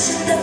다시 다